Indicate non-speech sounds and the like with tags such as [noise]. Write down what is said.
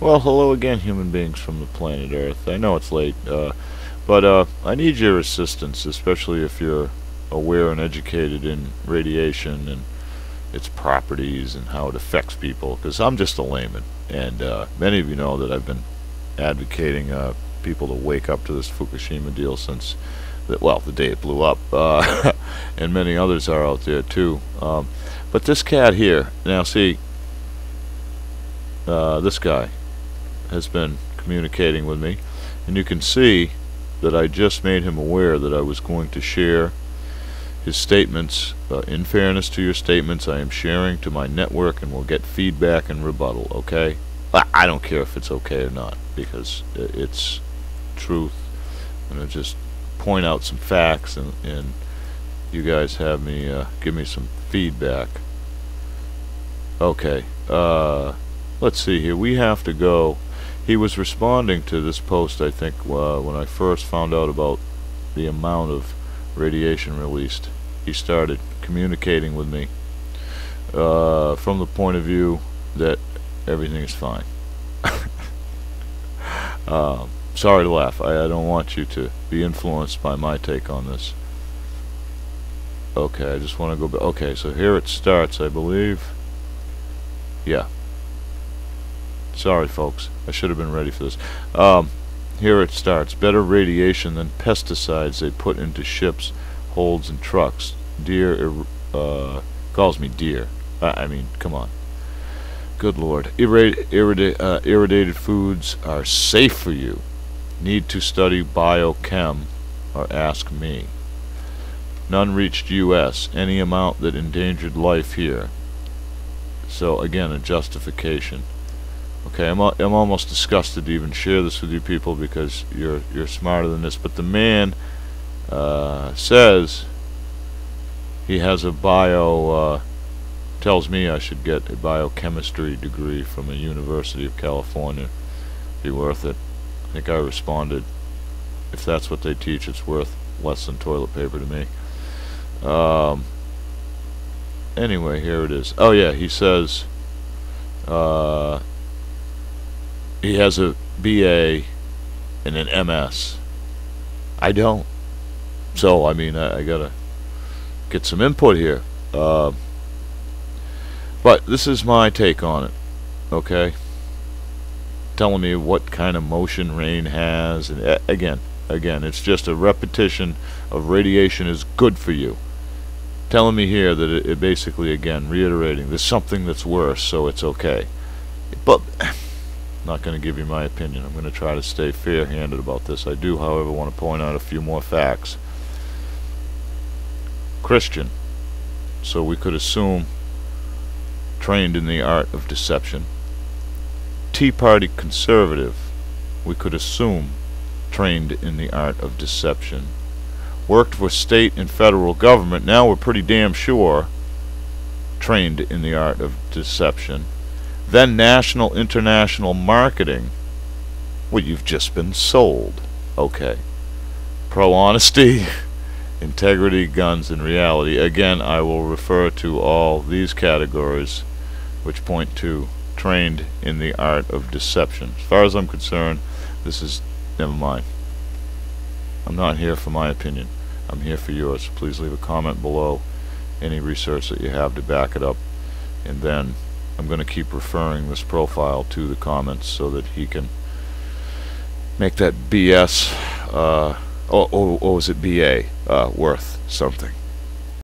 Well, hello again, human beings from the planet Earth. I know it's late, uh, but uh, I need your assistance, especially if you're aware and educated in radiation and its properties and how it affects people, because I'm just a layman. And uh, many of you know that I've been advocating uh, people to wake up to this Fukushima deal since, the, well, the day it blew up, uh, [laughs] and many others are out there too. Um, but this cat here, now see, uh, this guy, has been communicating with me. And you can see that I just made him aware that I was going to share his statements. Uh, in fairness to your statements I am sharing to my network and will get feedback and rebuttal okay? I, I don't care if it's okay or not because it's truth. Going to just point out some facts and, and you guys have me uh, give me some feedback. Okay uh, let's see here. We have to go he was responding to this post, I think, uh, when I first found out about the amount of radiation released. He started communicating with me uh, from the point of view that everything is fine. uh, [laughs] sorry to laugh. I, I don't want you to be influenced by my take on this. Okay, I just want to go back. Okay, so here it starts, I believe. Yeah. Sorry, folks. I should have been ready for this. Um, here it starts. Better radiation than pesticides they put into ships, holds, and trucks. Dear, uh, calls me dear. I, mean, come on. Good Lord. Uh, irradiated foods are safe for you. Need to study biochem or ask me. None reached U.S. Any amount that endangered life here. So again, a justification. Okay, I'm, I'm almost disgusted to even share this with you people because you're you're smarter than this. But the man uh, says he has a bio, uh, tells me I should get a biochemistry degree from a University of California. Be worth it. I think I responded, if that's what they teach, it's worth less than toilet paper to me. Um, anyway, here it is. Oh yeah, he says, uh, he has a BA and an MS. I don't. So, I mean, I, I gotta get some input here. Uh, but this is my take on it. Okay? Telling me what kind of motion rain has. And uh, again, again, it's just a repetition of radiation is good for you. Telling me here that it, it basically, again, reiterating, there's something that's worse, so it's okay. But not going to give you my opinion. I'm going to try to stay fair-handed about this. I do, however, want to point out a few more facts. Christian, so we could assume trained in the art of deception. Tea Party conservative, we could assume trained in the art of deception. Worked for state and federal government, now we're pretty damn sure trained in the art of deception then national international marketing. Well, you've just been sold. Okay. Pro honesty, [laughs] integrity, guns, and reality. Again, I will refer to all these categories which point to trained in the art of deception. As far as I'm concerned, this is never mind. I'm not here for my opinion. I'm here for yours. Please leave a comment below any research that you have to back it up. And then I'm going to keep referring this profile to the comments so that he can make that BS, uh, oh, oh, oh, was it BA, uh, worth something.